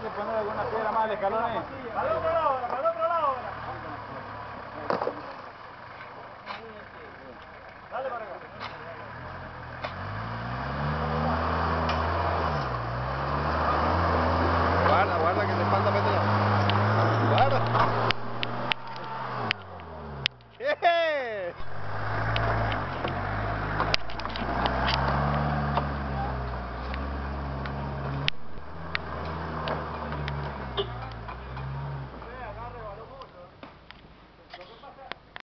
que poner alguna piedra más al escalón.